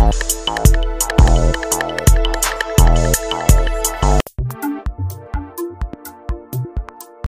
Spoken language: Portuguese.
Música